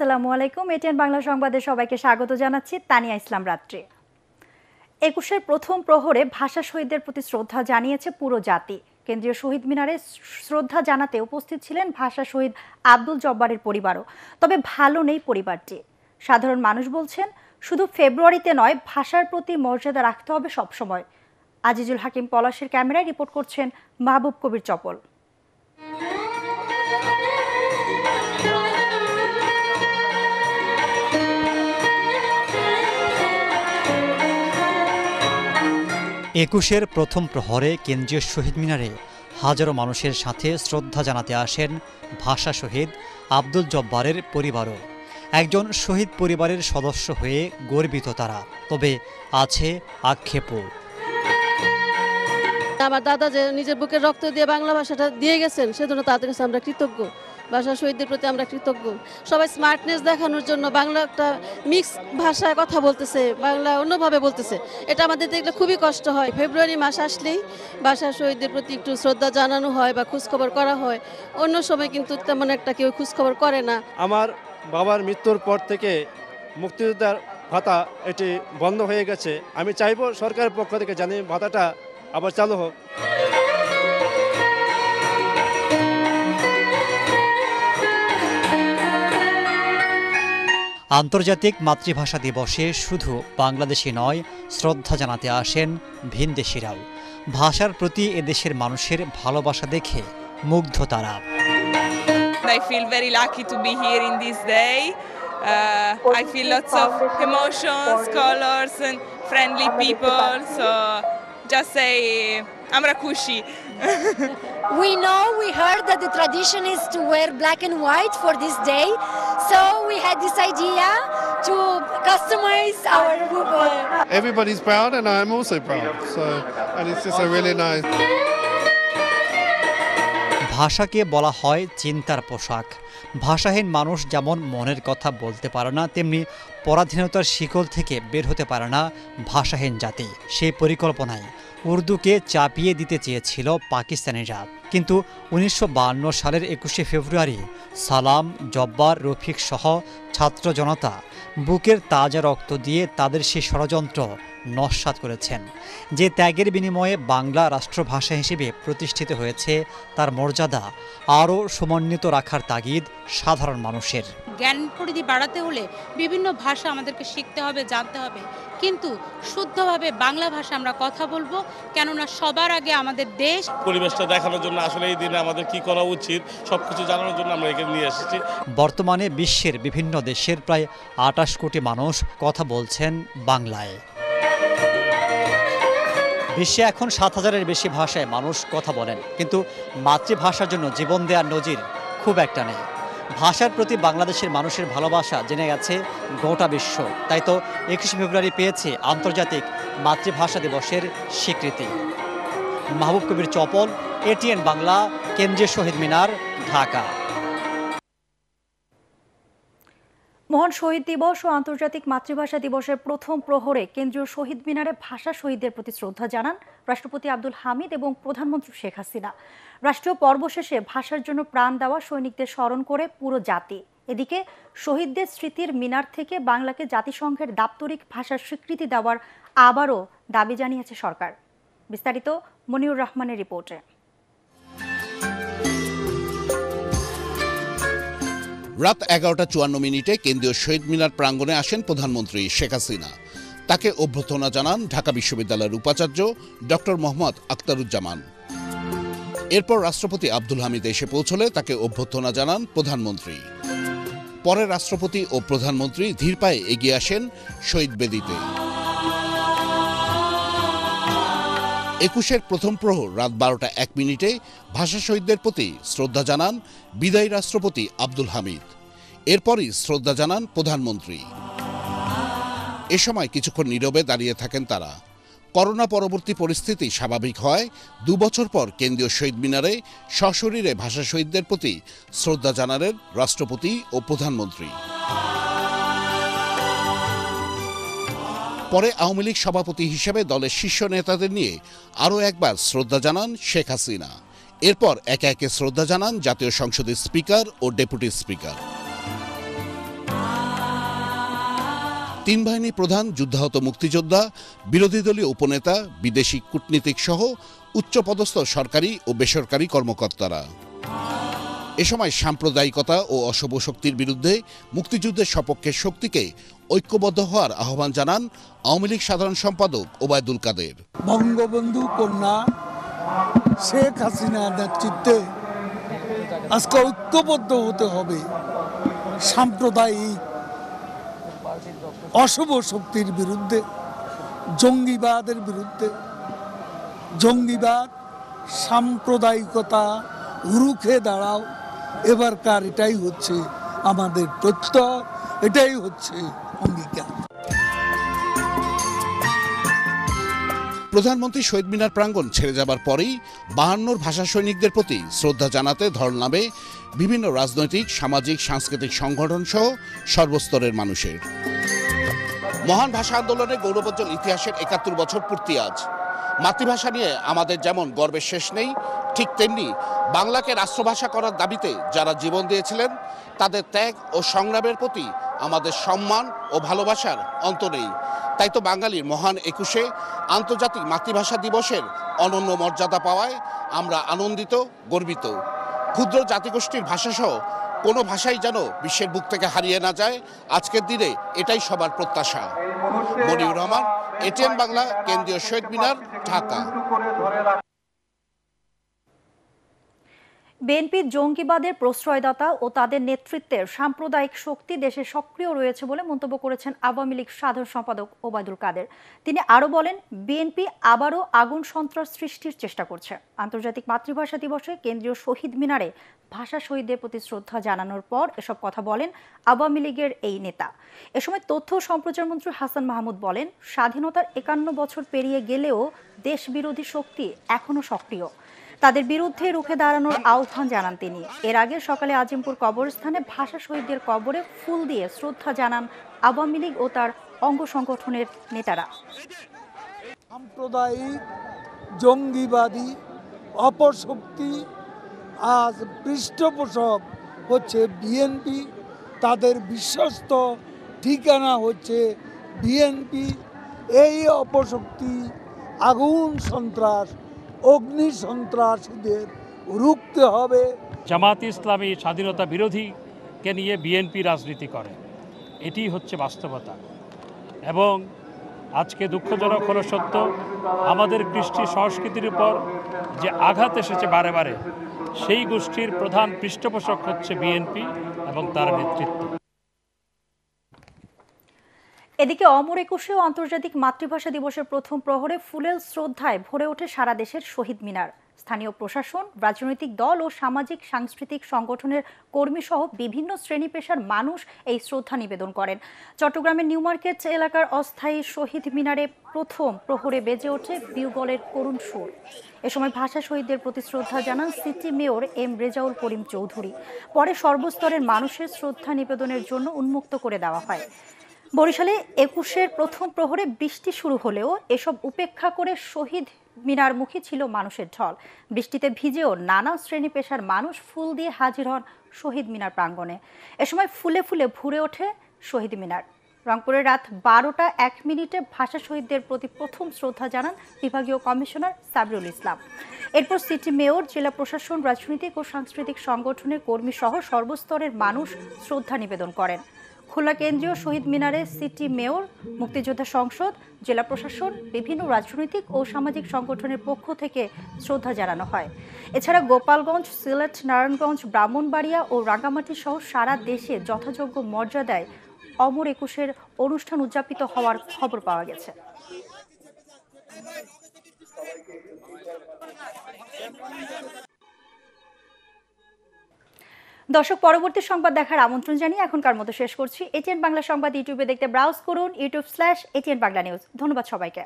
আসসালামু আলাইকুম। এটিএন বাংলা সংবাদে সবাইকে স্বাগত জানাচ্ছি তানিয়া ইসলাম রাত্রি। একুশের প্রথম প্রহরে ভাষা শহীদদের প্রতি শ্রদ্ধা জানিয়েছে পুরো জাতি। কেন্দ্রীয় শহীদ মিনারে শ্রদ্ধা জানাতে উপস্থিত ছিলেন ভাষা শহীদ আব্দুল জব্বারের পরিবারও। তবে ভালো নেই পরিবারটি। সাধারণ মানুষ বলছেন, শুধু ফেব্রুয়ারিতে নয়, ভাষার প্রতি মর্যাদা রাখতে হবে সবসময়। আজিজুল হাকিম পলাশের ক্যামেরায় রিপোর্ট করছেন মাহবুব কবির চপল। একুশের প্রথম প্রহরে কেন্দ্রীয় শহীদ মিনারে হাজারো মানুষের সাথে শ্রদ্ধা জানাতে আসেন ভাষা শহীদ আব্দুল জব্বারের পরিবারও। একজন শহীদ পরিবারের সদস্য হয়ে গর্বিত তারা। তবে আছে আক্ষেপও। আমার দাদা যে নিজের বুকের রক্ত দিয়ে বাংলা ভাষাটা দিয়ে গেছেন, সেজন্য তাদের কাছে আমরা কৃতজ্ঞ। ভাষা শহীদদের প্রতি আমরা কৃতজ্ঞ। সবাই স্মার্টনেস দেখানোর জন্য বাংলা একটা মিক্স ভাষায় কথা বলতেছে, বাংলা অন্যভাবে বলতেছে। এটা আমাদের দেখলে খুবই কষ্ট হয়। ফেব্রুয়ারি মাস আসলেই ভাষা শহীদদের প্রতি একটু শ্রদ্ধা জানানো হয় বা খোঁজখবর করা হয়। অন্য সময় কিন্তু তেমন একটা কেউ খোঁজখবর করে না। আমার বাবার মৃত্যুর পর থেকে মুক্তিযোদ্ধার ভাতা এটি বন্ধ হয়ে গেছে। আমি চাইব সরকারের পক্ষ থেকে জানি ভাতাটা আবার চালু হোক। আন্তর্জাতিক মাতৃভাষা দিবসে শুধু বাংলাদেশি নয় শ্রদ্ধা জানাতে আসেন ভিনদেশিরাও ভাষার প্রতি এদেশের মানুষের ভালোবাসা দেখে মুগ্ধ তারা I feel very lucky to be here in this day. Uh, I feel lots of emotions, colors, and friendly people. So just say, Amra Kushi. we know, we heard that the tradition is to wear black and white for this day. So we had this idea to customize our uh, Everybody's proud, and I'm also proud. So, and it's just a really nice. ভাষাকে বলা হয় চিন্তার পোশাক ভাষাহীন মানুষ যেমন মনের কথা বলতে পারে না তেমনি পরাধীনতার শিকল থেকে বের হতে পারে না ভাষাহীন জাতি সেই পরিকল্পনায় উর্দুকে চাপিয়ে দিতে চেয়েছিল পাকিস্তানিরা। কিন্তু উনিশশো সালের একুশে ফেব্রুয়ারি সালাম, জব্বার, রফিক সহ ছাত্র জনতা বুকের তাজা রক্ত দিয়ে তাদের সেই ষড়যন্ত্র নস্বাত করেছেন। যে ত্যাগের বিনিময়ে বাংলা রাষ্ট্রভাষা হিসেবে প্রতিষ্ঠিত হয়েছে তার মর্যাদা আরও সমন্বিত রাখার তাগিদ সাধারণ মানুষের। জ্ঞান পরিধি বাড়াতে হলে বিভিন্ন ভাষা আমাদেরকে শিখতে হবে জানতে হবে। কিন্তু শুদ্ধভাবে বাংলা ভাষা আমরা কথা বলব কেননা সবার আগে আমাদের দেশ পরিবেশটা দেখানোর জন্য আসলে এই দিনে আমাদের কি করা উচিত সবকিছু জানানোর জন্য আমরা এখানে নিয়ে এসেছি। বর্তমানে বিশ্বের বিভিন্ন দেশের প্রায় আটাশ কোটি মানুষ কথা বলছেন বাংলায়। বিশ্বে এখন সাত হাজারের বেশি ভাষায় মানুষ কথা বলেন। কিন্তু মাতৃভাষার জন্য জীবন দেওয়ার নজির খুব একটা নেই। ভাষার প্রতি বাংলাদেশের মানুষের ভালোবাসা জেনে গেছে গোটা বিশ্ব। তাই তো একুশে ফেব্রুয়ারি পেয়েছে আন্তর্জাতিক মাতৃভাষা দিবসের স্বীকৃতি। মাহবুব কবির চপল এটিএন বাংলা, কেন্দ্রীয় শহীদ মিনার, ঢাকা। মহান শহীদ দিবস ও আন্তর্জাতিক মাতৃভাষা দিবসের প্রথম প্রহরে কেন্দ্রীয় শহীদ মিনারে ভাষা শহীদদের প্রতি শ্রদ্ধা জানান রাষ্ট্রপতি আব্দুল হামিদ এবং প্রধানমন্ত্রী শেখ হাসিনা। রাষ্ট্রীয় পর্ব শেষে ভাষার জন্য প্রাণ দেওয়া সৈনিকদের স্মরণ করে পুরো জাতি। এদিকে শহীদদের স্মৃতির মিনার থেকে বাংলাকে জাতিসংঘের দাপ্তরিক ভাষার স্বীকৃতি দেওয়ার আবারও দাবি জানিয়েছে সরকার। বিস্তারিত মনিউর রহমানের রিপোর্টে। রাত এগারোটা চুয়ান্ন মিনিটে কেন্দ্রীয় শহীদ মিনার প্রাঙ্গণে আসেন প্রধানমন্ত্রী শেখ হাসিনা। তাকে অভ্যর্থনা জানান ঢাকা বিশ্ববিদ্যালয়ের উপাচার্য ডক্টর মোহাম্মদ আক্তারুজ্জামান এরপর রাষ্ট্রপতি আব্দুল হামিদ এসে পৌঁছলে তাকে অভ্যর্থনা জানান প্রধানমন্ত্রী। পরে রাষ্ট্রপতি ও প্রধানমন্ত্রী ধীর পায়ে এগিয়ে আসেন শহীদ বেদিতে। একুশের প্রথম প্রহর রাত বারোটা এক মিনিটে ভাষা শহীদদের প্রতি শ্রদ্ধা জানান বিদায়ী রাষ্ট্রপতি আব্দুল হামিদ। এরপরই শ্রদ্ধা জানান প্রধানমন্ত্রী। এ সময় কিছুক্ষণ নীরবে দাঁড়িয়ে থাকেন তারা। করোনা পরবর্তী পরিস্থিতি স্বাভাবিক হয়। দু বছর পর কেন্দ্রীয় শহীদ মিনারে সশরীরে ভাষা শহীদদের প্রতি শ্রদ্ধা জানালেন রাষ্ট্রপতি ও প্রধানমন্ত্রী। পরে আওয়ামী লীগ সভাপতি হিসেবে দলের শীর্ষ নেতাদের নিয়ে আরও একবার শ্রদ্ধা জানান শেখ হাসিনা। এরপর একে একে শ্রদ্ধা জানান জাতীয় সংসদের স্পিকার ও ডেপুটি স্পিকার। তিন বাহিনী প্রধান, যুদ্ধাহত মুক্তিযোদ্ধা, বিরোধী দলীয় উপনেতা, বিদেশি কূটনীতিক সহ উচ্চপদস্থ সরকারি ও বেসরকারি কর্মকর্তারা। এ সময় সাম্প্রদায়িকতা ও অশুভ শক্তির বিরুদ্ধে মুক্তিযুদ্ধের সপক্ষে শক্তিকে ঐক্যবদ্ধ হওয়ার আহ্বান জানান আওয়ামী লীগ সাধারণ সম্পাদক ওবায়দুল কাদের। বঙ্গবন্ধু কন্যা শেখ হাসিনার নেতৃত্বে আজকে ঐক্যবদ্ধ হতে হবে। সাম্প্রদায়িক অশুভ শক্তির বিরুদ্ধে, জঙ্গিবাদের বিরুদ্ধে, জঙ্গিবাদ, সাম্প্রদায়িকতা রুখে দাঁড়াও। এবারকার এটাই হচ্ছে আমাদের প্রত্যয়, এটাই হচ্ছে অঙ্গীকার। প্রধানমন্ত্রী শহীদ মিনার প্রাঙ্গণ ছেড়ে যাবার পরেই বাহান্নর ভাষা সৈনিকদের প্রতি শ্রদ্ধা জানাতে ধর নামে বিভিন্ন রাজনৈতিক, সামাজিক, সাংস্কৃতিক সংগঠন সহ সর্বস্তরের মানুষের। মহান ভাষা আন্দোলনের গৌরবোজ্জ্বল ইতিহাসের একাত্তর বছর পূর্তি আজ। মাতৃভাষা নিয়ে আমাদের যেমন গর্বের শেষ নেই, ঠিক তেমনি বাংলাকে রাষ্ট্রভাষা করার দাবিতে যারা জীবন দিয়েছিলেন, তাদের ত্যাগ ও সংগ্রামের প্রতি আমাদের সম্মান ও ভালোবাসার অন্ত নেই। তাই তো বাঙালির মহান একুশে আন্তর্জাতিক মাতৃভাষা দিবসের অনন্য মর্যাদা পাওয়ায় আমরা আনন্দিত, গর্বিত। ক্ষুদ্র জাতিগোষ্ঠীর ভাষাসহ কোনো ভাষাই যেন বিশ্বের বুক থেকে হারিয়ে না যায়, আজকের দিনে এটাই সবার প্রত্যাশা। মনিউর রহমান এটিএন বাংলা, কেন্দ্রীয় শহীদ মিনার, ঢাকা। বিএনপি জঙ্গিবাদের প্রশ্রয়দাতা ও তাদের নেতৃত্বের সাম্প্রদায়িক শক্তি দেশে সক্রিয় রয়েছে বলে মন্তব্য করেছেন আওয়ামী লীগ সাধারণ সম্পাদক ওবায়দুল কাদের। তিনি আরও বলেন, বিএনপি আবারও আগুন সন্ত্রাস সৃষ্টির চেষ্টা করছে। আন্তর্জাতিক মাতৃভাষা দিবসে কেন্দ্রীয় শহীদ মিনারে ভাষা শহীদদের প্রতি শ্রদ্ধা জানানোর পর এসব কথা বলেন আওয়ামী লীগের এই নেতা। এ সময় তথ্য ও সম্প্রচার মন্ত্রী হাসান মাহমুদ বলেন, স্বাধীনতার একান্ন বছর পেরিয়ে গেলেও দেশ বিরোধী শক্তি এখনও সক্রিয়। তাদের বিরুদ্ধে রুখে দাঁড়ানোর আহ্বান জানান তিনি। এর আগে সকালে আজিমপুর কবরস্থানে ভাষা শহীদদের কবরে ফুল দিয়ে শ্রদ্ধা জানান আওয়ামী লীগ ও তার অঙ্গ সংগঠনের নেতারা। সাম্প্রদায়িক, জঙ্গিবাদী, অপশক্তি আজ পৃষ্ঠপোষক হচ্ছে বিএনপি। তাদের বিশ্বস্ত ঠিকানা হচ্ছে বিএনপি। এই অপশক্তি, আগুন, সন্ত্রাস অগ্নি সন্ত্রাসীদের রুখতে হবে। জামাত ইসলামী স্বাধীনতা বিরোধীকে নিয়ে বিএনপি রাজনীতি করে। এটি হচ্ছে বাস্তবতা। এবং আজকে দুঃখজনক হলো সত্য, আমাদের কৃষ্টি সংস্কৃতির উপর যে আঘাত এসেছে বারে বারে, সেই গোষ্ঠীর প্রধান পৃষ্ঠপোষক হচ্ছে বিএনপি এবং তার নেতৃত্ব। এদিকে অমর একুশে ও আন্তর্জাতিক মাতৃভাষা দিবসের প্রথম প্রহরে ফুলেল শ্রদ্ধায় ভরে ওঠে সারা দেশের শহীদ মিনার। স্থানীয় প্রশাসন, রাজনৈতিক দল ও সামাজিক, সাংস্কৃতিক সংগঠনের কর্মী সহ বিভিন্ন শ্রেণি পেশার মানুষ এই শ্রদ্ধা নিবেদন করেন। চট্টগ্রামের নিউ মার্কেট এলাকার অস্থায়ী শহীদ মিনারে প্রথম প্রহরে বেজে ওঠে বিউগলের করুণ সুর। এ সময় ভাষা শহীদদের প্রতি শ্রদ্ধা জানান city mayor M Rezaul Karim Chowdhury. পরে সর্বস্তরের মানুষের শ্রদ্ধা নিবেদনের জন্য উন্মুক্ত করে দেওয়া হয়। বরিশালে একুশের প্রথম প্রহরে বৃষ্টি শুরু হলেও এসব উপেক্ষা করে শহীদ মিনারমুখী ছিল মানুষের ঢল। বৃষ্টিতে ভিজেও নানা শ্রেণি পেশার মানুষ ফুল দিয়ে হাজির হন শহীদ মিনার প্রাঙ্গণে। এ সময় ফুলে ফুলে ভরে ওঠে শহীদ মিনার। রংপুরের রাত বারোটা এক মিনিটে ভাষা শহীদদের প্রতি প্রথম শ্রদ্ধা জানান বিভাগীয় কমিশনার সাবরুল ইসলাম। এরপর সিটি মেয়র, জেলা প্রশাসন, রাজনৈতিক ও সাংস্কৃতিক সংগঠনের কর্মী সহ সর্বস্তরের মানুষ শ্রদ্ধা নিবেদন করেন। খুলনা কেন্দ্রীয় শহীদ মিনারে সিটি মেয়র, মুক্তিযোদ্ধা সংসদ, জেলা প্রশাসন, বিভিন্ন রাজনৈতিক ও সামাজিক সংগঠনের পক্ষ থেকে শ্রদ্ধা জানানো হয়। এছাড়া গোপালগঞ্জ, সিলেট, নারায়ণগঞ্জ, ব্রাহ্মণবাড়িয়া ও রাঙ্গামাটি সহ সারা দেশে যথাযোগ্য মর্যাদায় অমর একুশের অনুষ্ঠান উদযাপিত হওয়ার খবর পাওয়া গেছে। দর্শক, পরবর্তী সংবাদ দেখার আমন্ত্রণ জানিয়ে এখনকার মতো শেষ করছি। এটিএন বাংলা সংবাদ ইউটিউবে দেখতে ব্রাউজ করুন, YouTube slash ATN Bangla news ধন্যবাদ সবাইকে।